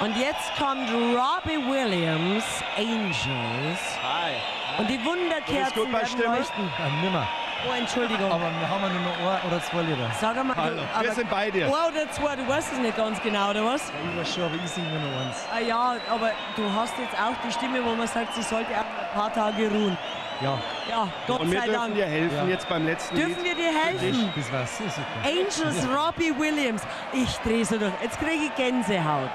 Und jetzt kommt Robbie Williams, Angels. Hi. Und die Wunderkerzen gut bei werden Stimme? leuchten. Ja, nimmer. Oh, Entschuldigung. Aber wir haben ja nur noch ein oder zwei Lieder. Sag mal, Hallo, du, wir sind bei dir. ein oder zwei, du weißt es nicht ganz genau, oder was? Ja, ich weiß schon, aber ich singe nur noch eins. Ah ja, aber du hast jetzt auch die Stimme, wo man sagt, sie sollte auch ein paar Tage ruhen. Ja, Ja, Gott Und wir sei dürfen Dank. dir helfen Ja. jetzt beim letzten Lied. Dürfen wir dir helfen? das war so super. Angels, Robbie Williams. Ich drehe so durch. Jetzt kriege ich Gänsehaut.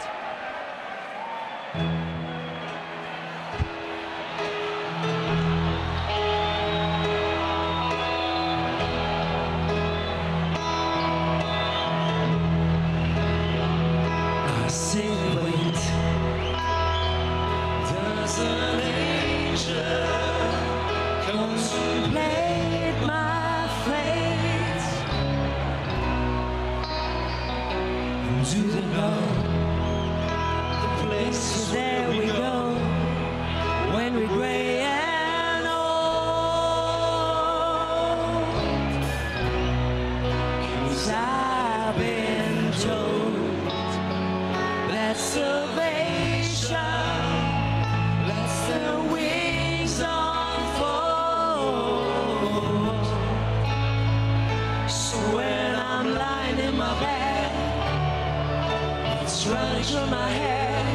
It's running through my head.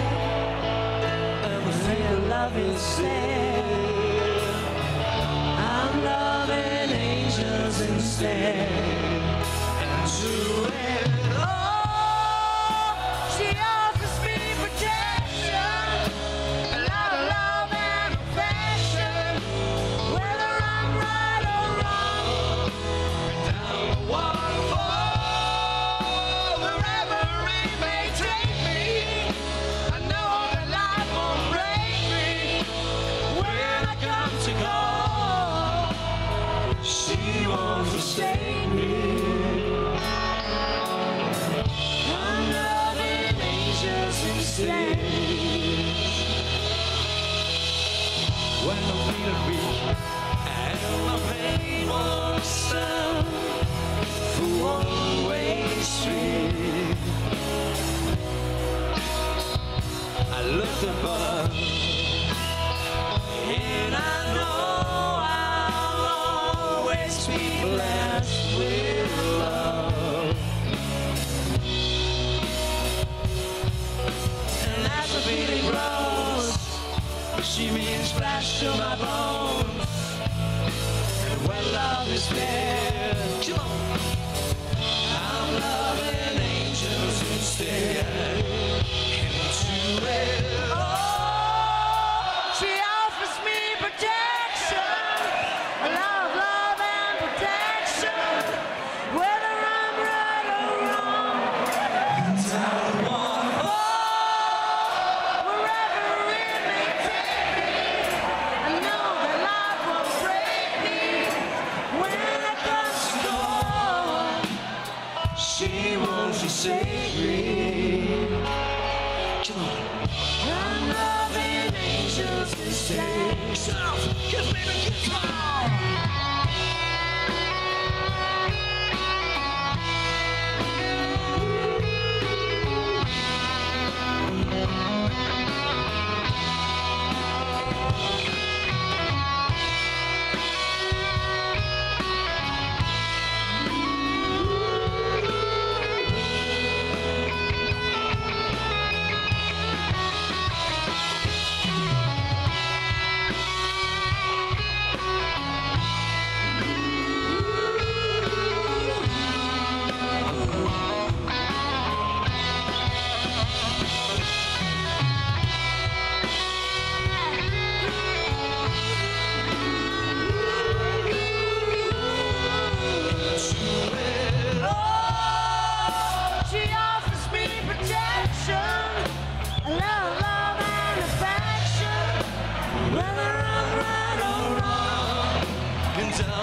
I'm afraid of love instead. I'm loving angels instead. When feeling weak and for one-way street. I looked above and I She means flesh to my bones. And when love is there, Come on. I'm loving angels to sing. Shout, give.